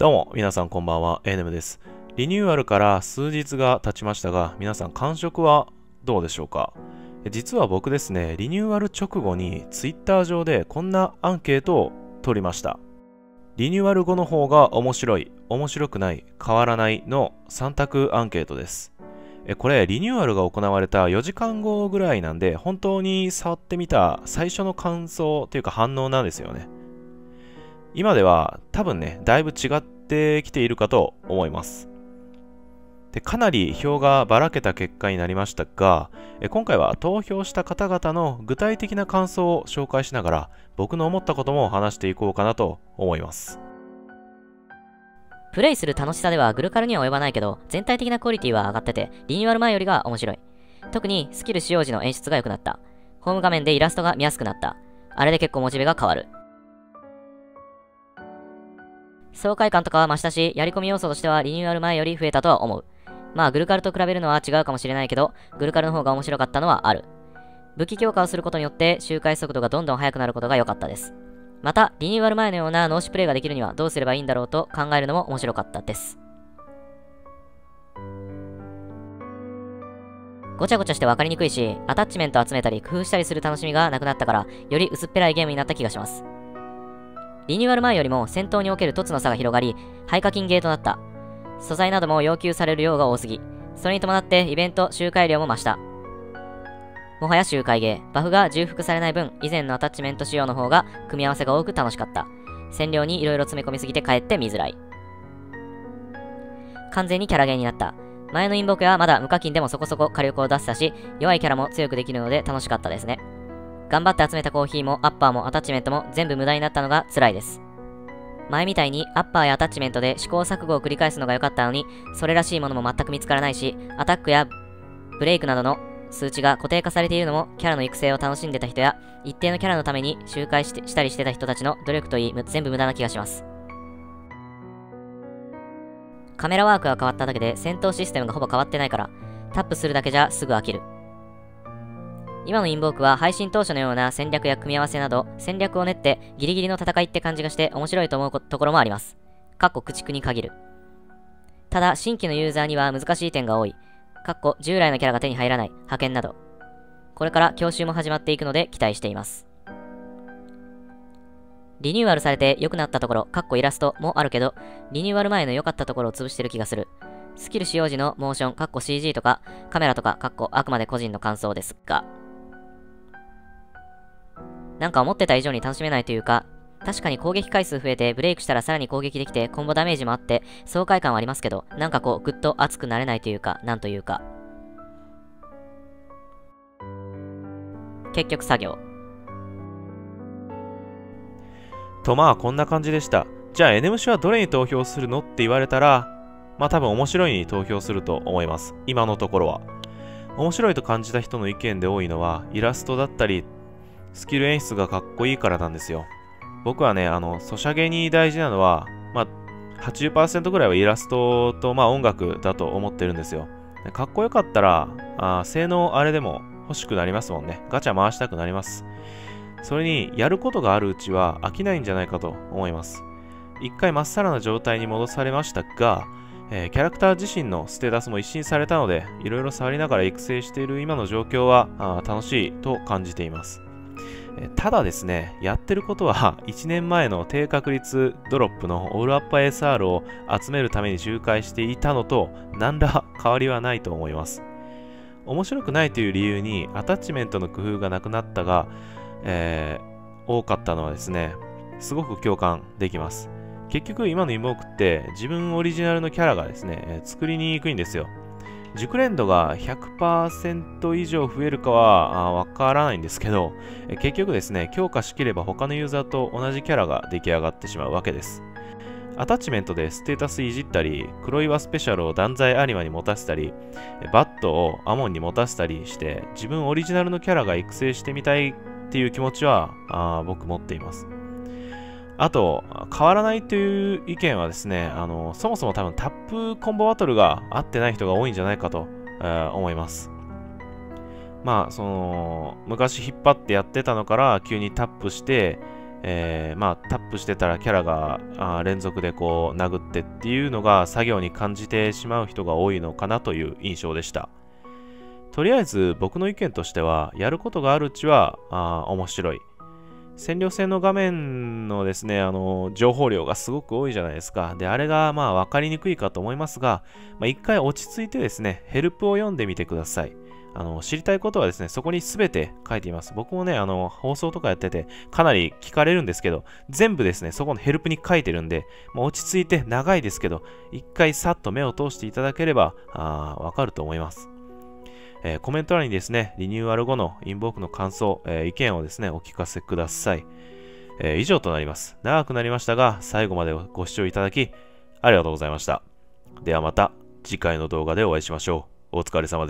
どうも、皆さんこんばんは、ANM です。リニューアルから数日が経ちましたが、皆さん感触はどうでしょうか？実は僕ですね、リニューアル直後に Twitter 上でこんなアンケートを取りました。リニューアル後の方が面白い、面白くない、変わらないの3択アンケートです。これ、リニューアルが行われた4時間後ぐらいなんで、本当に触ってみた最初の感想というか反応なんですよね。今では多分ね、だいぶ違ってきているかと思います。でかなり票がばらけた結果になりましたが、今回は投票した方々の具体的な感想を紹介しながら、僕の思ったことも話していこうかなと思います。プレイする楽しさではグルカルには及ばないけど、全体的なクオリティは上がってて、リニューアル前よりが面白い。特にスキル使用時の演出が良くなった。ホーム画面でイラストが見やすくなった。あれで結構モチベが変わる。爽快感とかは増したし、やり込み要素としてはリニューアル前より増えたとは思う。まあ、グルカルと比べるのは違うかもしれないけど、グルカルの方が面白かったのはある。武器強化をすることによって周回速度がどんどん速くなることが良かったです。また、リニューアル前のような脳死プレイができるにはどうすればいいんだろうと考えるのも面白かったです。ごちゃごちゃして分かりにくいし、アタッチメント集めたり工夫したりする楽しみがなくなったから、より薄っぺらいゲームになった気がします。リニューアル前よりも戦闘における凸の差が広がり、廃課金ゲーとなった。素材なども要求される量が多すぎ。それに伴ってイベント周回量も増した。もはや周回ゲー。バフが重複されない分、以前のアタッチメント仕様の方が組み合わせが多く楽しかった。占領に色々詰め込みすぎてかえって見づらい。完全にキャラゲーになった。前のインボクはまだ無課金でもそこそこ火力を出せたし、弱いキャラも強くできるので楽しかったですね。頑張って集めたコーヒーもアッパーもアタッチメントも全部無駄になったのが辛いです。前みたいにアッパーやアタッチメントで試行錯誤を繰り返すのが良かったのに、それらしいものも全く見つからないし、アタックやブレイクなどの数値が固定化されているのもキャラの育成を楽しんでた人や、一定のキャラのために周回してしたりしてた人たちの努力といい、全部無駄な気がします。カメラワークが変わっただけで戦闘システムがほぼ変わってないから、タップするだけじゃすぐ飽きる。今のインボークは配信当初のような戦略や組み合わせなど、戦略を練ってギリギリの戦いって感じがして面白いと思うところもあります。かっこ駆逐に限る。ただ、新規のユーザーには難しい点が多い。かっこ従来のキャラが手に入らない、派遣など。これから教習も始まっていくので期待しています。リニューアルされて良くなったところ、かっこイラストもあるけど、リニューアル前の良かったところを潰してる気がする。スキル使用時のモーション、かっこ CG とか、カメラとか、かっこあくまで個人の感想ですが、なんか思ってた以上に楽しめないというか、確かに攻撃回数増えてブレイクしたらさらに攻撃できてコンボダメージもあって爽快感はありますけど、なんかこうぐっと熱くなれないというか、なんというか。結局作業。とまあこんな感じでした。じゃあ NMC はどれに投票するのって言われたら、まあ多分面白いに投票すると思います。今のところは。面白いと感じた人の意見で多いのは、イラストだったりスキル演出がかっこいいからなんですよ。僕はね、あの、ソシャゲに大事なのは、まあ、80%ぐらいはイラストと、まあ、音楽だと思ってるんですよ。かっこよかったら、あ性能あれでも欲しくなりますもんね。ガチャ回したくなります。それに、やることがあるうちは飽きないんじゃないかと思います。一回まっさらな状態に戻されましたが、えー、キャラクター自身のステータスも一新されたので、いろいろ触りながら育成している今の状況は楽しいと感じています。ただですね、やってることは 1年前の低確率ドロップのオールアッパー SR を集めるために周回していたのと何ら変わりはないと思います。面白くないという理由にアタッチメントの工夫がなくなったが、えー、多かったのはですね、すごく共感できます。結局今のイモークって自分オリジナルのキャラがですね、作りにくいんですよ。熟練度が100%以上増えるかはわからないんですけど、結局ですね、強化しきれば他のユーザーと同じキャラが出来上がってしまうわけです。アタッチメントでステータスいじったり、黒岩スペシャルを断罪アニマに持たせたり、バットをアモンに持たせたりして、自分オリジナルのキャラが育成してみたいっていう気持ちはあ僕持っています。あと、変わらないという意見はですね、あの、そもそも多分タップコンボバトルが合ってない人が多いんじゃないかと、えー、思います。まあ、その、昔引っ張ってやってたのから急にタップして、えー、まあ、タップしてたらキャラがあ連続でこう殴ってっていうのが作業に感じてしまう人が多いのかなという印象でした。とりあえず僕の意見としては、やることがあるうちはあ面白い。占領戦の画面のですね、あの、情報量がすごく多いじゃないですか。で、あれがまあ分かりにくいかと思いますが、まあ、一回落ち着いてですね、ヘルプを読んでみてください。あの、知りたいことはですね、そこに全て書いています。僕もね、あの、放送とかやってて、かなり聞かれるんですけど、全部ですね、そこのヘルプに書いてるんで、まあ、落ち着いて長いですけど、一回さっと目を通していただければ、あわかると思います。えー、コメント欄にですね、リニューアル後のインボークの感想、えー、意見をですね、お聞かせください。えー、以上となります。長くなりましたが、最後までご視聴いただき、ありがとうございました。ではまた次回の動画でお会いしましょう。お疲れ様でした。